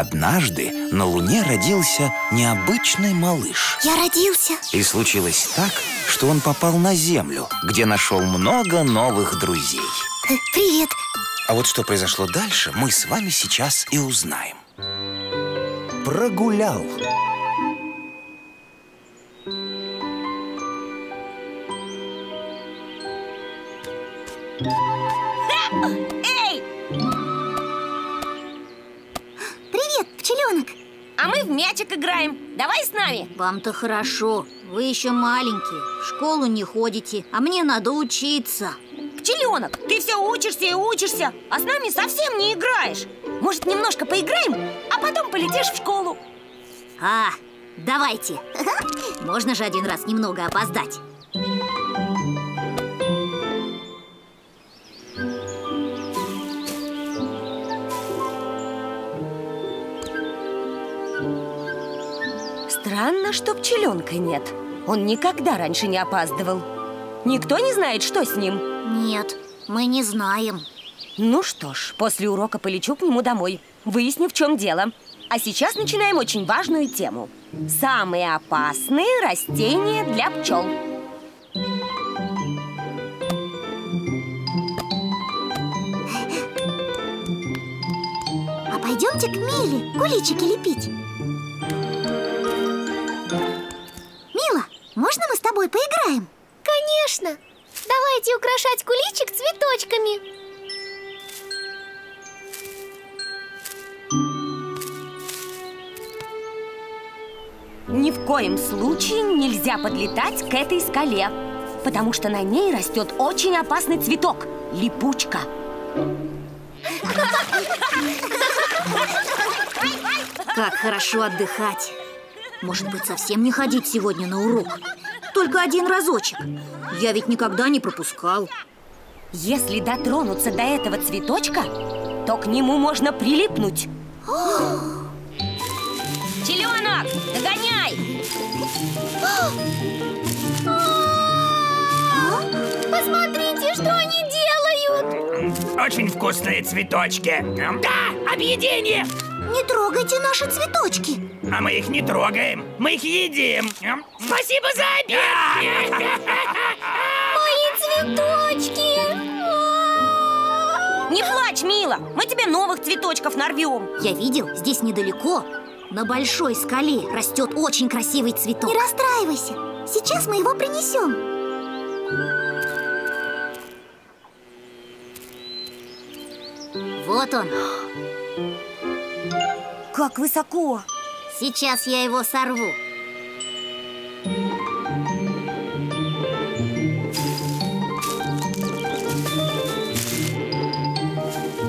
Однажды на Луне родился необычный малыш. Я родился. И случилось так, что он попал на Землю, где нашел много новых друзей. Э, Привет. А вот что произошло дальше, мы с вами сейчас и узнаем. Прогулял. Эй, пчеленок. а мы в мячик играем. Давай с нами. Вам-то хорошо. Вы еще маленькие. В школу не ходите, а мне надо учиться. Пчеленок, ты все учишься и учишься, а с нами совсем не играешь. Может, немножко поиграем, а потом полетишь в школу. А, давайте. Можно же один раз немного опоздать. Странно, что пчеленка нет. Он никогда раньше не опаздывал. Никто не знает, что с ним. Нет, мы не знаем. Ну что ж, после урока полечу к нему домой, выясню, в чем дело. А сейчас начинаем очень важную тему. Самые опасные растения для пчел. А пойдемте к Миле куличики лепить. Тобой поиграем? Конечно! Давайте украшать куличик цветочками Ни в коем случае нельзя подлетать к этой скале, потому что на ней растет очень опасный цветок – липучка. Как хорошо отдыхать. Может быть, совсем не ходить сегодня на урок? Только один разочек. Я ведь никогда не пропускал. Если дотронуться до этого цветочка, то к нему можно прилипнуть. Теленок, догоняй! Посмотрите, что они делают Очень вкусные цветочки Да, объедение Не трогайте наши цветочки. А мы их не трогаем, мы их едим Спасибо за обед Мои цветочки Не плачь, Мила, мы тебе новых цветочков нарвем. Я видел, здесь недалеко, на большой скале растет очень красивый цветок. Не расстраивайся. Сейчас мы его принесем. Вот он. Как высоко! Сейчас я его сорву.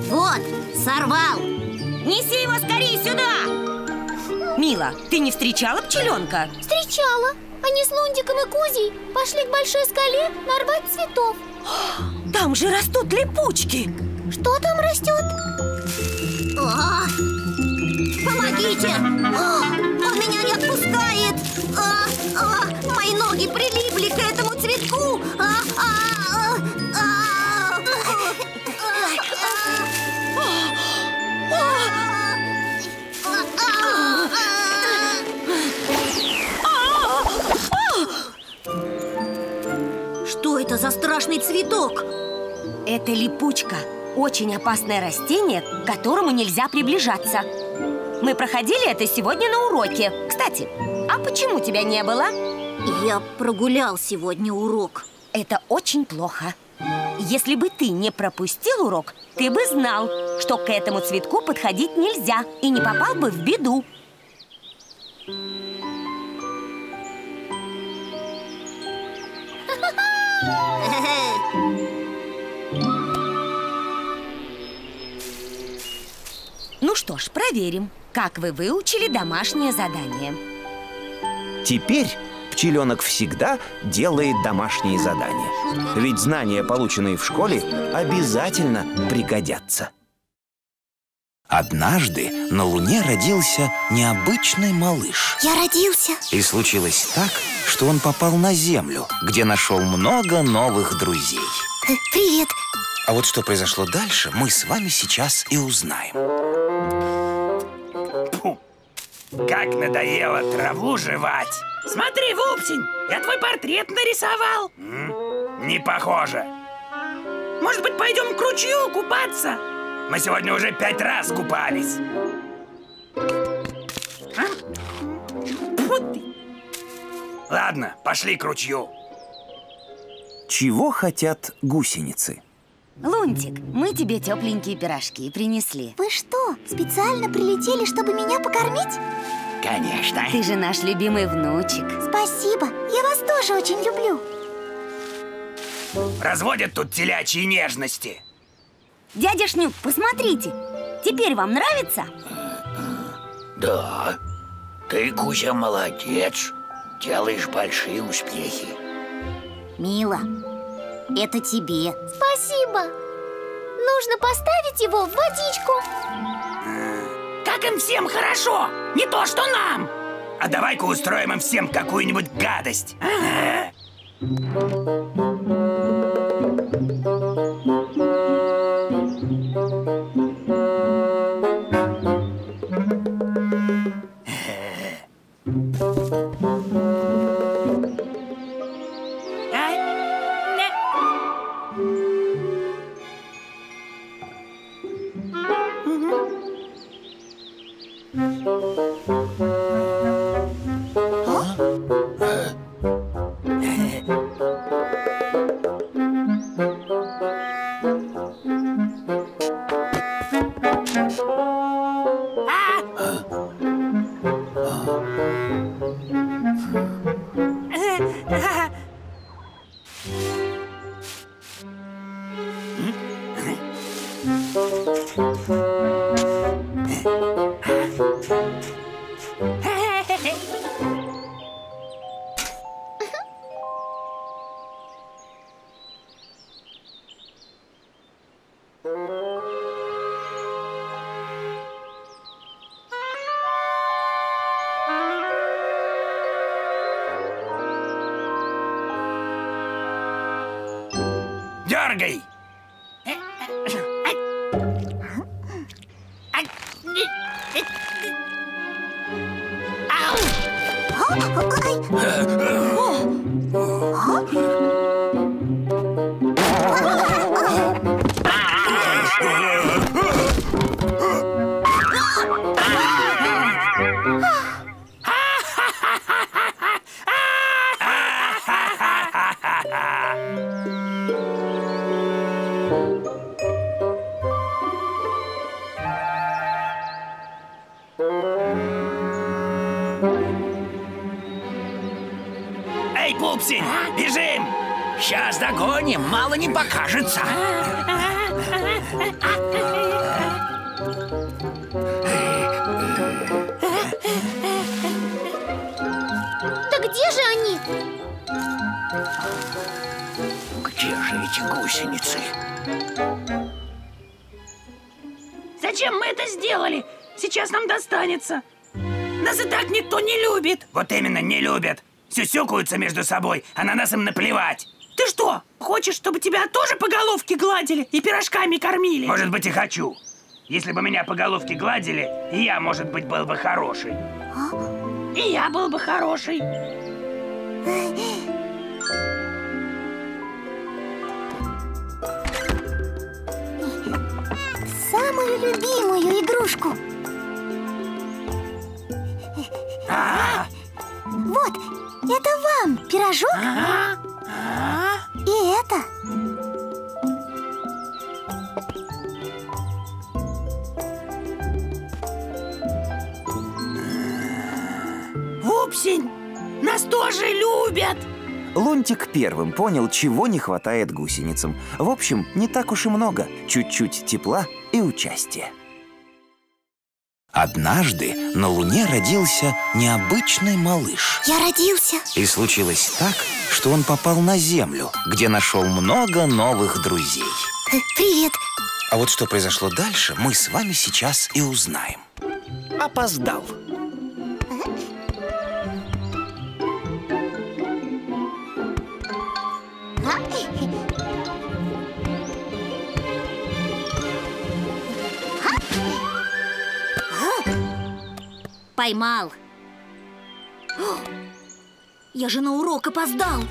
Вот, сорвал. Неси его скорее сюда! Мила, ты не встречала пчеленка? Встречала Они с Лундиком и Кузей пошли к большой скале нарвать цветов Там же растут липучки! Что там растет? А! Помогите! А! Он меня не отпускает! А! А! Мои ноги прилипли к этому цветку! А! А! А! А! Что это за страшный цветок? Это липучка. Очень опасное растение, к которому нельзя приближаться. Мы проходили это сегодня на уроке. Кстати, а почему тебя не было? Я прогулял сегодня урок. Это очень плохо. Если бы ты не пропустил урок, ты бы знал, что к этому цветку подходить нельзя и не попал бы в беду. Ну что ж, проверим, как вы выучили домашнее задание. Теперь пчеленок всегда делает домашние задания. Ведь знания, полученные в школе, обязательно пригодятся. Однажды на Луне родился необычный малыш. Я родился. И случилось так, что он попал на Землю, где нашел много новых друзей. Э, Привет. А вот что произошло дальше, мы с вами сейчас и узнаем. Как надоело траву жевать. Смотри, Вупсень, я твой портрет нарисовал. Не похоже. Может быть, пойдем к ручью купаться? Мы сегодня уже пять раз купались. Вот ты. Ладно, пошли к ручью. Чего хотят гусеницы? Лунтик, мы тебе тепленькие пирожки принесли. Вы что, специально прилетели, чтобы меня покормить? Конечно. Ты же наш любимый внучек. Спасибо, я вас тоже очень люблю Разводят тут телячьи нежности. Дядя Шнюк, посмотрите. Теперь вам нравится? Да, ты, Кузя, молодец. Делаешь большие успехи. Мила, это тебе Спасибо. Нужно поставить его в водичку. Как им всем хорошо, не то что нам. А давай-ка устроим им всем какую-нибудь гадость. Ай, Fergie! Покажется. Да где же они? Где же эти гусеницы? Зачем мы это сделали? Сейчас нам достанется. Нас и так никто не любит. Вот именно, не любят. Сюсюкаются между собой, а на нас им наплевать. Ты что, хочешь, чтобы тебя тоже по головке гладили и пирожками кормили? Может быть, и хочу. Если бы меня по головке гладили, и я, может быть, был бы хороший. И я был бы хороший. Самую любимую игрушку Вот, это вам пирожок И это Вупсень, нас тоже любят. Лунтик первым понял, чего не хватает гусеницам. В общем, не так уж и много. Чуть-чуть тепла и участия. Однажды на Луне родился необычный малыш. Я родился И случилось так, что он попал на Землю, где нашел много новых друзей. Э, Привет А вот что произошло дальше, мы с вами сейчас и узнаем. Опоздал. Поймал. О, я же на урок опоздал.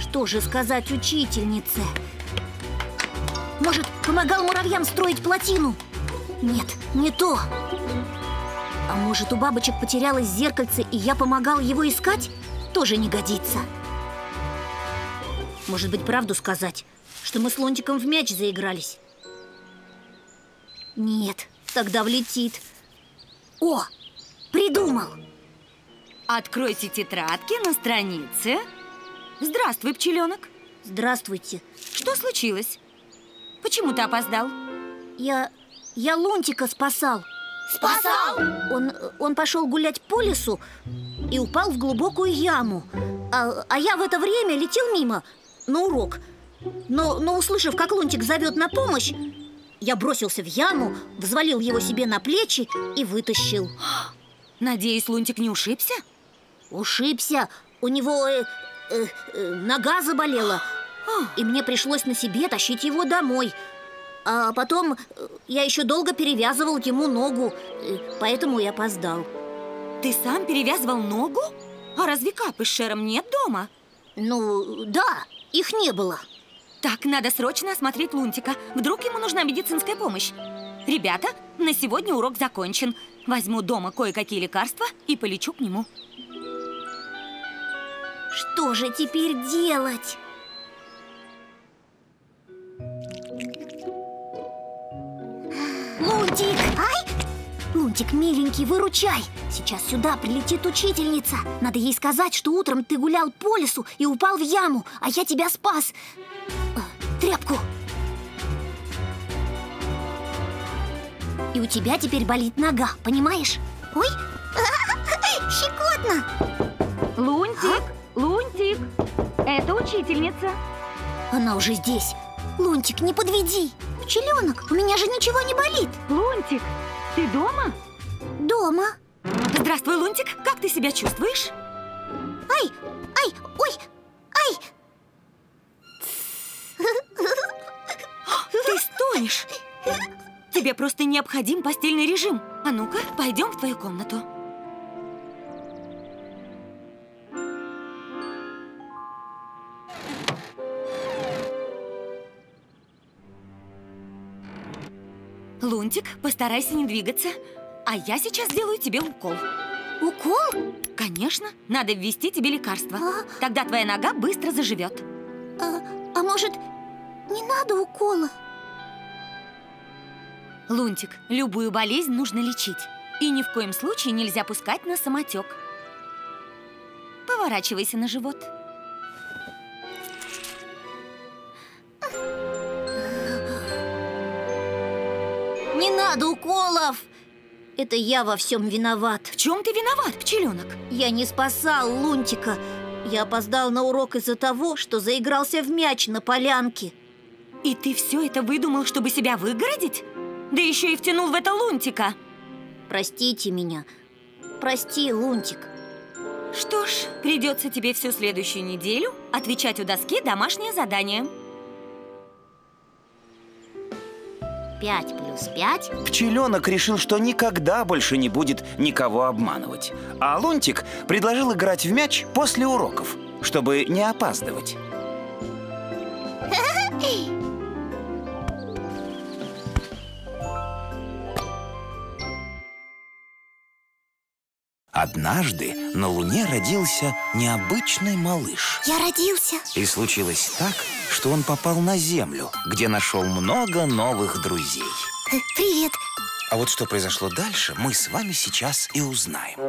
Что же сказать учительнице? Может, помогал муравьям строить плотину? Нет, не то. А может, у бабочек потерялось зеркальце, и я помогал его искать? Тоже не годится. Может быть, правду сказать, что мы с Лунтиком в мяч заигрались? Нет, тогда влетит. О, придумал! Откройте тетрадки на странице. Здравствуй, пчеленок. Здравствуйте. Что случилось? Почему ты опоздал? Я... я Лунтика спасал. Спасал? Он, он пошел гулять по лесу и упал в глубокую яму. А, а я в это время летел мимо на урок. Но, но услышав, как Лунтик зовет на помощь, я бросился в яму, взвалил его себе на плечи и вытащил. Надеюсь, Лунтик не ушибся? Ушибся. У него э, э, э, нога заболела. И мне пришлось на себе тащить его домой. А потом э, я еще долго перевязывал ему ногу, э, поэтому и опоздал. Ты сам перевязывал ногу? А разве Капы с Шером нет дома? Ну, да, их не было. Так, надо срочно осмотреть Лунтика. Вдруг ему нужна медицинская помощь. Ребята, на сегодня урок закончен. Возьму дома кое-какие лекарства и полечу к нему. Что же теперь делать? Лунтик! Ай! Лунтик, миленький, выручай! Сейчас сюда прилетит учительница. Надо ей сказать, что утром ты гулял по лесу и упал в яму А я тебя спас. Э, Тряпку. И у тебя теперь болит нога, понимаешь? Ой, щекотно. Лунтик, Лунтик, это учительница. Она уже здесь. Лунтик, не подведи. Пчеленок, у меня же ничего не болит. Лунтик, ты дома? Дома Здравствуй, Лунтик, как ты себя чувствуешь? Ай, ай, ой, ай Ты стонешь. Тебе просто необходим постельный режим. А ну-ка, пойдем в твою комнату. Лунтик, постарайся не двигаться. А я сейчас сделаю тебе укол. Укол? Конечно, надо ввести тебе лекарство. А? Тогда твоя нога быстро заживет. А, а может, не надо укола? Лунтик, любую болезнь нужно лечить. И ни в коем случае нельзя пускать на самотек. Поворачивайся на живот. Надо уколов! Это я во всем виноват В чем ты виноват, пчеленок? Я не спасал Лунтика Я опоздал на урок из-за того, что заигрался в мяч на полянке И ты все это выдумал, чтобы себя выгородить? Да еще и втянул в это Лунтика. Простите меня Прости, Лунтик Что ж, придется тебе всю следующую неделю отвечать у доски домашнее задание. Пять плюс пять Пчеленок решил, что никогда больше не будет никого обманывать. А Лунтик предложил играть в мяч после уроков, чтобы не опаздывать. Однажды на Луне родился необычный малыш. Я родился И случилось так, что он попал на Землю, где нашел много новых друзей. Э, Привет А вот что произошло дальше, мы с вами сейчас и узнаем.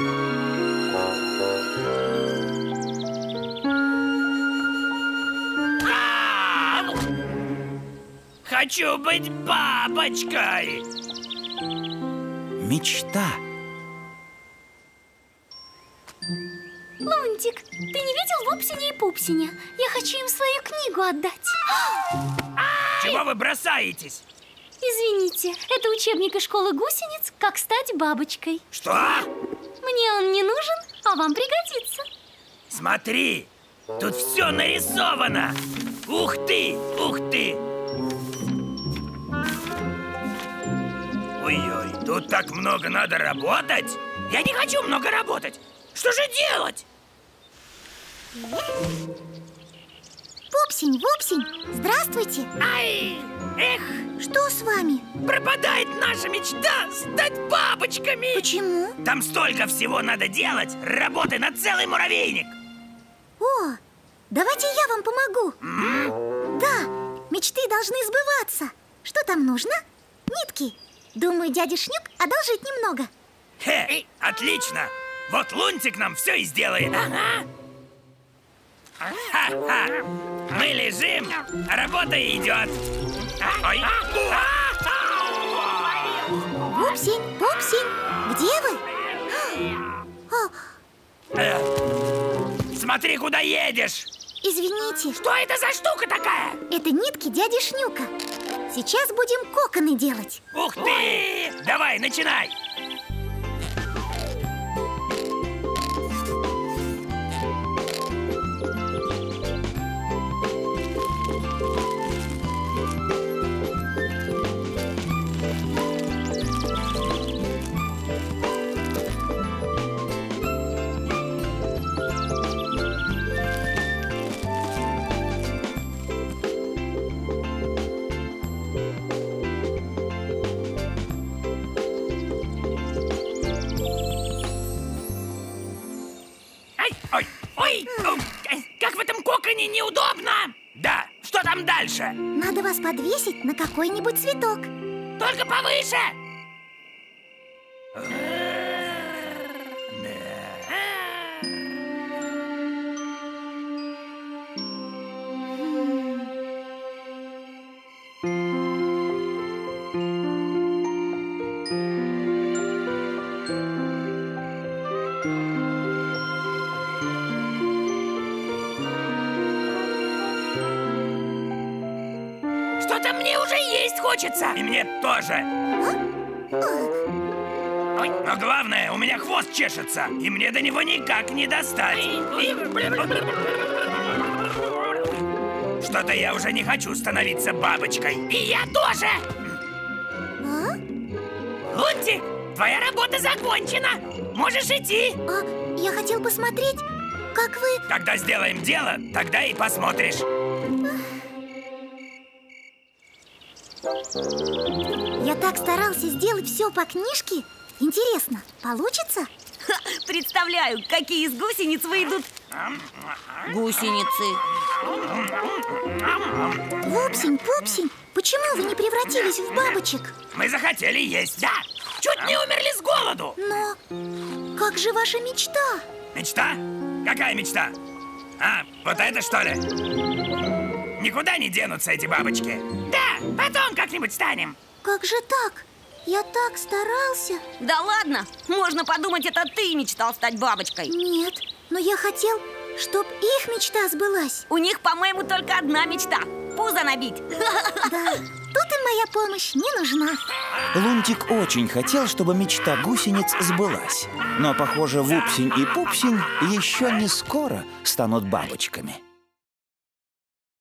Ау! Хочу быть бабочкой! Мечта. Лунтик, ты не видел Вупсиня и Пупсиня? Я хочу им свою книгу отдать Чего вы бросаетесь? Извините, это учебник из школы гусениц «Как стать бабочкой». Что? Мне он не нужен, а вам пригодится. Смотри, тут все нарисовано. Ух ты, ух ты. Ой-ой, тут так много надо работать. Я не хочу много работать. Что же делать? Пупсень, Вупсень, здравствуйте Ай, эх, Что с вами? пропадает наша мечта стать бабочками. Почему? Там столько всего надо делать. Работы на целый муравейник. О, давайте я вам помогу Да, мечты должны сбываться Что там нужно? Нитки Думаю, дядя Шнюк одолжит немного Хе, отлично. Вот Лунтик нам все и сделает. Ага. Ха-ха. Мы лежим, а работа идет. Ой. Пупсень, Пупсень, где вы? Э, Смотри, куда едешь. Извините, Что это за штука такая? это нитки дяди Шнюка Сейчас будем коконы делать Ух ты! Давай, начинай. Дальше? Надо вас подвесить на какой-нибудь цветок Только повыше. Хочется. И мне тоже. Ой, но главное, у меня хвост чешется, и мне до него никак не достать. Что-то я уже не хочу становиться бабочкой. И я тоже! А? Лунтик, твоя работа закончена. Можешь идти. А, я хотел посмотреть, как вы... Когда сделаем дело, тогда и посмотришь. Я так старался сделать все по книжке Интересно, получится? Ха, представляю, какие из гусениц выйдут гусеницы. Вупсень, пупсень, почему вы не превратились в бабочек? Мы захотели есть. Да, чуть не умерли с голоду. Но как же ваша мечта? Мечта? Какая мечта? А, вот это что ли? Никуда не денутся эти бабочки. Да, потом как-нибудь станем. Как же так? Я так старался. Да ладно, можно подумать, это ты мечтал стать бабочкой. Нет, но я хотел, чтоб их мечта сбылась. У них, по-моему, только одна мечта – пузо набить. Да, тут им моя помощь не нужна. Лунтик очень хотел, чтобы мечта гусениц сбылась. Но, похоже, Вупсень и Пупсень еще не скоро станут бабочками.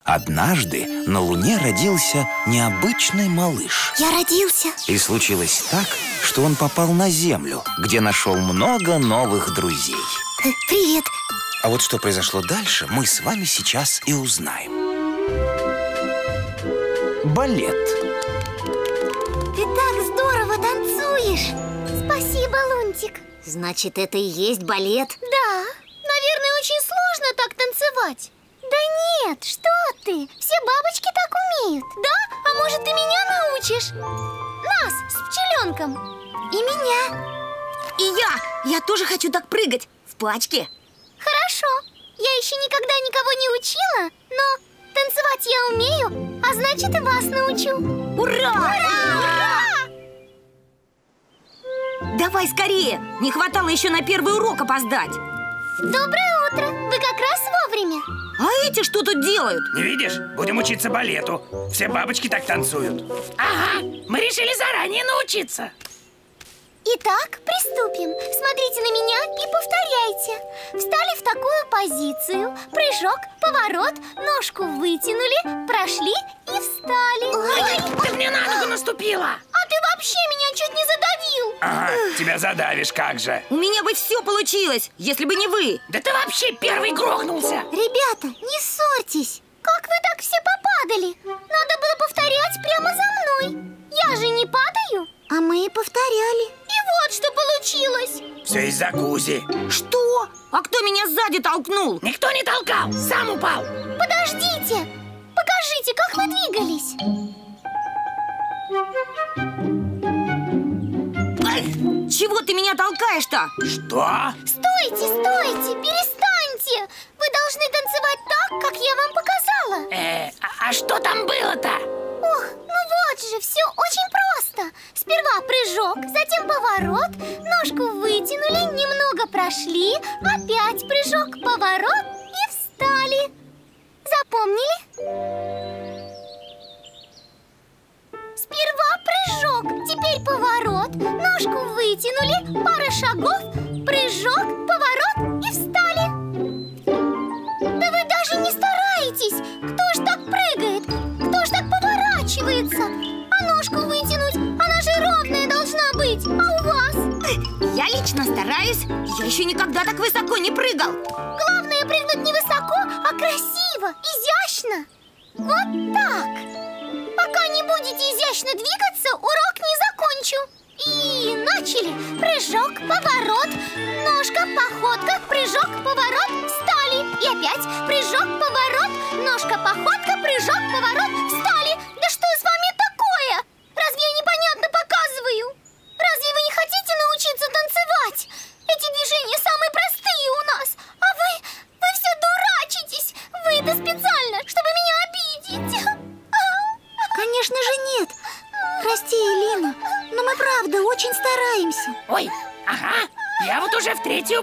Однажды на Луне родился необычный малыш. Я родился. И случилось так, что он попал на Землю, где нашел много новых друзей. Э, Привет. А вот что произошло дальше, мы с вами сейчас и узнаем. Балет. Ты так здорово танцуешь. Спасибо, Лунтик. Значит, это и есть балет? Да, наверное, очень сложно так танцевать. Да нет, что ты? Все бабочки так умеют. Да? А может, ты меня научишь? Нас с пчеленком. И меня. И я, я тоже хочу так прыгать в пачке. Хорошо. Я еще никогда никого не учила, но танцевать я умею, а значит и вас научу. Ура! Ура! Давай скорее, не хватало еще на первый урок опоздать. Доброе утро! Вы как раз вовремя. А эти что тут делают? Не видишь? Будем учиться балету. Все бабочки так танцуют. Ага, мы решили заранее научиться. Итак, приступим. Смотрите на меня и повторяйте. Встали в такую позицию. Прыжок, поворот, ножку вытянули, прошли и встали. Ты мне на ногу наступила. А ты вообще меня чуть не задавил. Ага, тебя задавишь, как же. У меня бы все получилось, если бы не вы Да ты вообще первый грохнулся. Ребята, не ссорьтесь. Как вы так все попадали? Надо было повторять прямо за мной. Я же не падаю. А мы и повторяли. И вот что получилось. Все из-за Кузи. Что? А кто меня сзади толкнул? Никто не толкал, сам упал. Подождите. Покажите, как вы двигались. Чего ты меня толкаешь-то? Что? Стойте, стойте, перестаньте. Вы должны танцевать так, как я вам показала. Э, а, а что там было-то? Ох, вот же, все очень просто. Сперва прыжок, затем поворот, ножку вытянули, немного прошли, опять прыжок, поворот и встали. Запомнили? Сперва прыжок, теперь поворот, ножку вытянули, пара шагов, прыжок, поворот и встали. Да вы даже не стараетесь! Кто А ножку вытянуть? Она же ровная должна быть! А у вас? Я лично стараюсь. Я еще никогда так высоко не прыгал. Главное прыгнуть не высоко, а красиво, изящно. Вот так. Пока не будете изящно двигаться, урок не закончу. И начали. Прыжок, поворот, ножка, походка, прыжок, поворот, встали. И опять прыжок, поворот, ножка, походка, прыжок, поворот,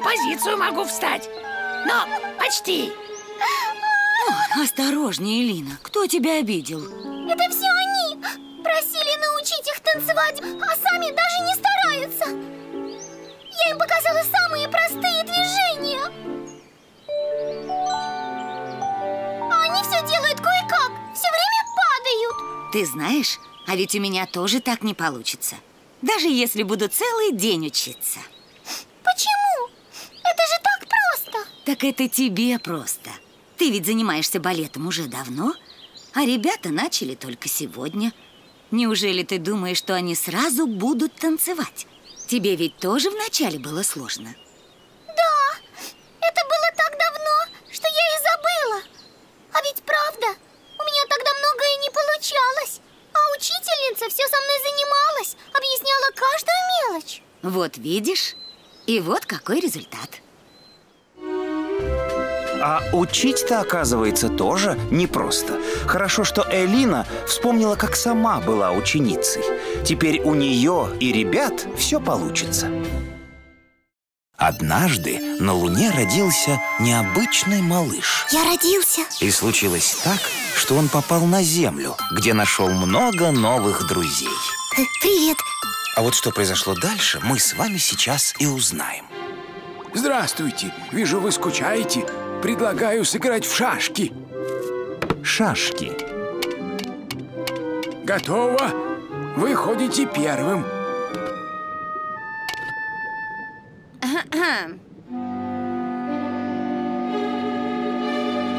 позицию могу встать. Но почти. Осторожнее, Элина, кто тебя обидел? Это все они. Просили научить их танцевать, а сами даже не стараются. Я им показала самые простые движения. А они все делают кое-как. Все время падают. Ты знаешь, а ведь у меня тоже так не получится. Даже если буду целый день учиться Почему? Это же так просто Так это тебе просто. Ты ведь занимаешься балетом уже давно А ребята начали только сегодня. Неужели ты думаешь, что они сразу будут танцевать? Тебе ведь тоже вначале было сложно. Да, это было так давно, что я и забыла. А ведь правда, у меня тогда многое не получалось А учительница все со мной занималась Объясняла каждую мелочь. Вот видишь? И вот какой результат А учить-то, оказывается, тоже непросто. Хорошо, что Элина вспомнила, как сама была ученицей. Теперь у нее и ребят все получится. Однажды на Луне родился необычный малыш. Я родился. И случилось так, что он попал на Землю, где нашел много новых друзей. Привет. А вот что произошло дальше, мы с вами сейчас и узнаем. Здравствуйте. Вижу, вы скучаете. Предлагаю сыграть в шашки. Шашки. Готово? Вы ходите первым.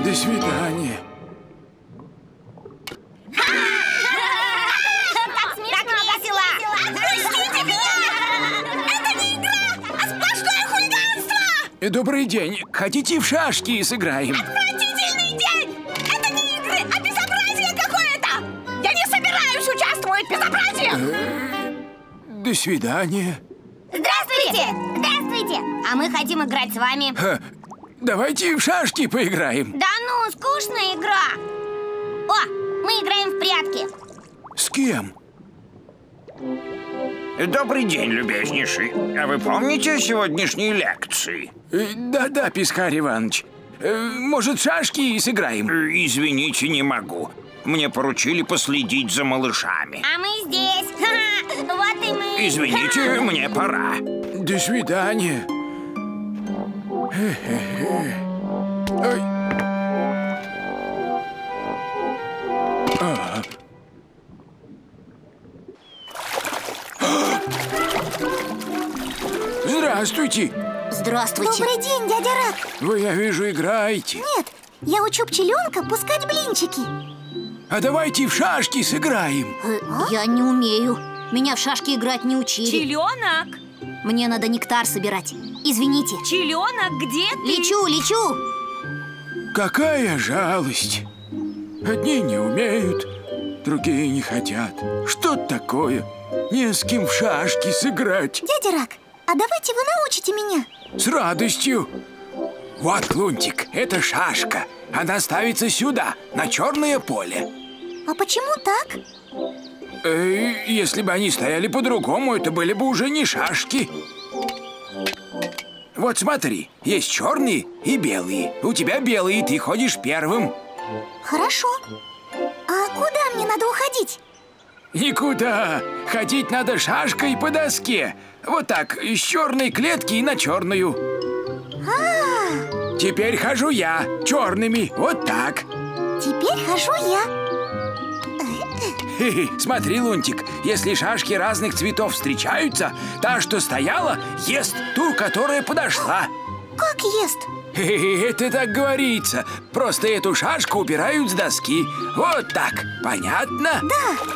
До свидания. Добрый день. Хотите в шашки сыграем? Отвратительный день! Это не игры, а безобразие какое-то! Я не собираюсь участвовать в безобразии! До свидания. Здравствуйте! Здравствуйте! А мы хотим играть с вами. Ха, Давайте в шашки поиграем. Да ну, скучная игра! О, мы играем в прятки. С кем? Добрый день, любезнейший. А вы помните сегодняшние лекции? Э, Да-да, Пискарь Иванович. Э, может, шашки и сыграем? Э, Извините, не могу. Мне поручили последить за малышами. А мы здесь. Вот и мы. Извините, мне пора. До свидания. Ой. Здравствуйте. Здравствуйте. Добрый день, дядя Рак. Вы, я вижу, играете. Нет, я учу пчеленка пускать блинчики. А давайте в шашки сыграем. Э, Я не умею. Меня в шашки играть не учили. Чиленок! Мне надо нектар собирать. Извините. Чиленок, где ты? Лечу, лечу. Какая жалость. Одни не умеют, другие не хотят. Что такое? Не с кем в шашки сыграть. Дядя Рак, а давайте вы научите меня. С радостью. Вот, Лунтик, это шашка. Она ставится сюда, на черное поле. А почему так? Э, если бы они стояли по-другому, это были бы уже не шашки. Вот смотри, есть черные и белые. У тебя белые, ты ходишь первым. Хорошо. А куда мне надо уходить? Никуда. Ходить надо шашкой по доске. Вот так, из черной клетки и на черную. А, Теперь хожу я, черными, вот так. теперь хожу я. Смотри, Лунтик, если шашки разных цветов встречаются, та, что стояла, ест ту, которая подошла. Как ест? Это так говорится. Просто эту шашку убирают с доски. Вот так. Понятно?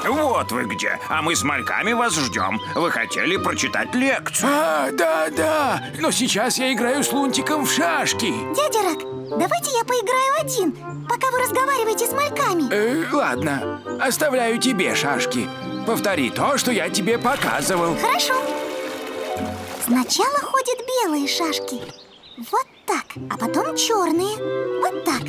Вот вы где. А мы с мальками вас ждем. Вы хотели прочитать лекцию. А, да, да. Но сейчас я играю с Лунтиком в шашки. Дядя Рак, давайте я поиграю один, пока вы разговариваете с мальками. Э, ладно, оставляю тебе шашки. Повтори то, что я тебе показывал. Хорошо. Сначала ходят белые шашки. Вот так. А потом черные. Вот так.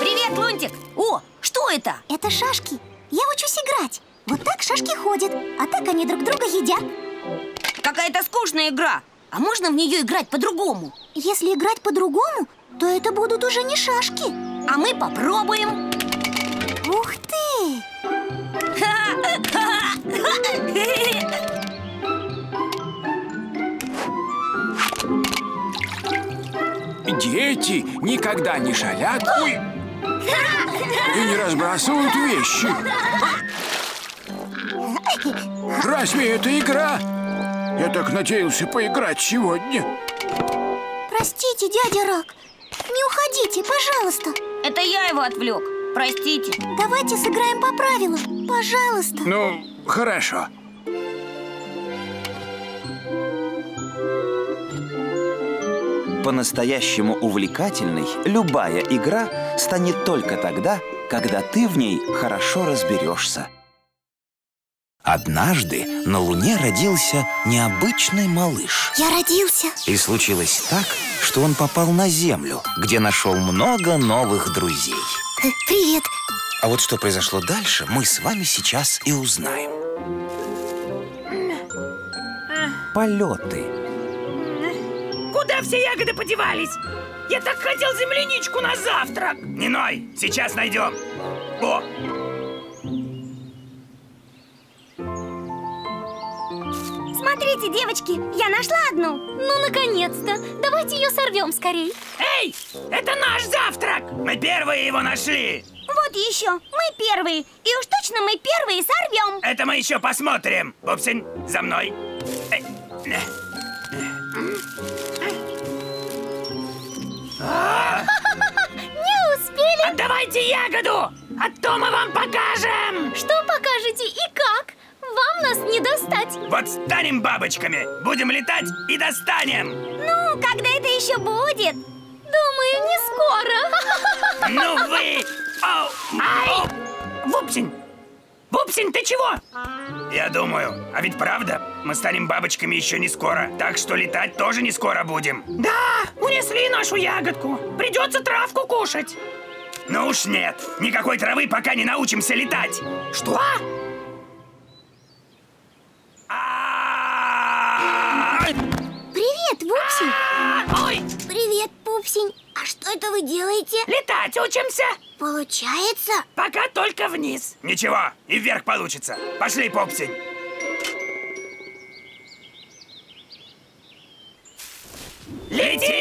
Привет, Лунтик! О, что это? Это шашки. Я учусь играть. Вот так шашки ходят, а так они друг друга едят. Какая-то скучная игра. А можно в нее играть по-другому? Если играть по-другому, то это будут уже не шашки. А мы попробуем. Дети никогда не шалят Ой. и не разбрасывают вещи. Разве это игра? Я так надеялся поиграть сегодня. Простите, дядя Рак. Не уходите, пожалуйста. Это я его отвлек. Простите. Давайте сыграем по правилам. Пожалуйста. Ну, хорошо. По-настоящему увлекательной любая игра станет только тогда, когда ты в ней хорошо разберешься. Однажды на Луне родился необычный малыш. Я родился. И случилось так, что он попал на Землю, где нашел много новых друзей. Привет. А вот что произошло дальше, мы с вами сейчас и узнаем. Полеты. Куда все ягоды подевались? Я так хотел земляничку на завтрак. Не ной, сейчас найдем. О, Смотрите, девочки, я нашла одну. Ну, наконец-то. Давайте ее сорвем скорей. Эй, это наш завтрак. мы первые его нашли. Вот еще. Мы первые. И уж точно мы первые сорвем. Это мы еще посмотрим. Пупсин, за мной. Не успели. Отдавайте ягоду, а то мы вам покажем. Что покажете и как? Вам нас не достать. Вот станем бабочками, будем летать и достанем. Ну, когда это еще будет? Думаю, не скоро. Ну вы! Оу! Ай! Вупсин! Вупсин, ты чего? Я думаю, а ведь правда, мы станем бабочками еще не скоро, так что летать тоже не скоро будем. Да, унесли нашу ягодку. Придется травку кушать. Ну уж нет, никакой травы, пока не научимся летать. Что? Привет, Пупсень! А, Ой, Привет, Пупсень! А что это вы делаете? летать учимся. Получается? Пока только вниз. Ничего, и вверх получится. Пошли, Попсень. Летим!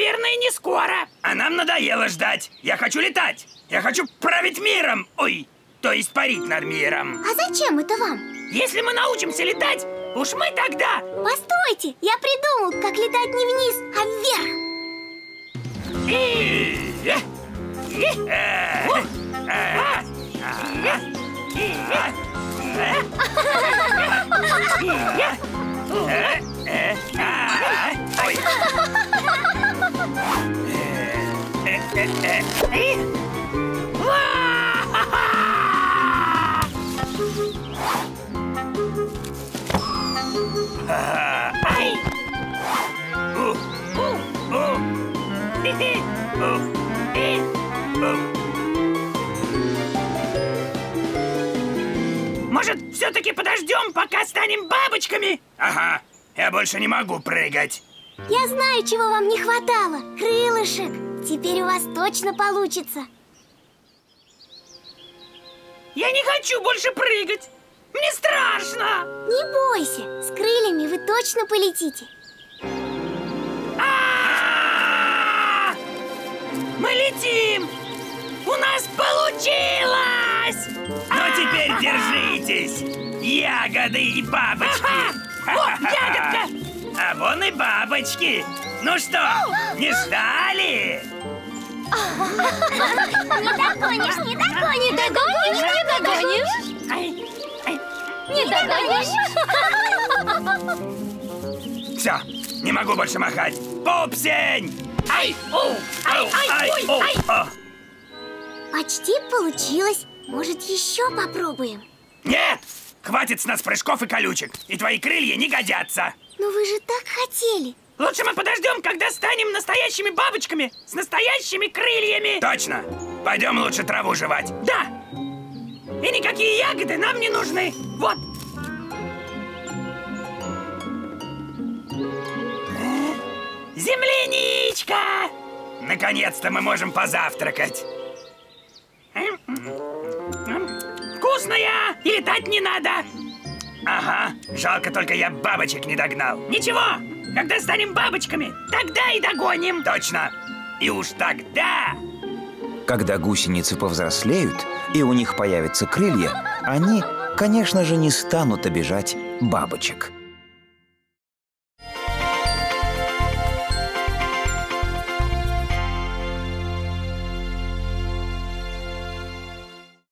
Наверное, не скоро. А нам надоело ждать. Я хочу летать. Я хочу править миром. Ой, то есть парить над миром. А зачем это вам? Если мы научимся летать, уж мы тогда... Постойте, я придумал, как летать не вниз, а вверх. Ой. Может, все-таки подождем, пока станем бабочками? Ага, я больше не могу прыгать. Я знаю, чего вам не хватало. Крылышек. Теперь у вас точно получится. Я не хочу больше прыгать. Мне страшно. Не бойся, с крыльями вы точно полетите. А! Мы летим! У нас получилось! Ну теперь держитесь, ягоды и бабочки. Вот ягодка! А вон и бабочки. Ну что, не ждали? Не догонишь, не догонишь. Догонишь, не догонишь. Ай, ай, Не догонишь. Все, не могу больше махать. Пупсень! ай, оу, ай, ай, ой, о, ай. о. Почти получилось. Может, еще попробуем? Нет! Хватит с нас прыжков и колючек. И твои крылья не годятся. Но вы же так хотели. Лучше мы подождем, когда станем настоящими бабочками с настоящими крыльями. Точно. Пойдем лучше траву жевать. Да. И никакие ягоды нам не нужны. Вот. Земляничка! Наконец-то мы можем позавтракать. Вкусная! И летать не надо. Ага, жалко только я бабочек не догнал. Ничего, когда станем бабочками, тогда и догоним. Точно. И уж тогда... Когда гусеницы повзрослеют и у них появятся крылья, они, конечно же, не станут обижать бабочек.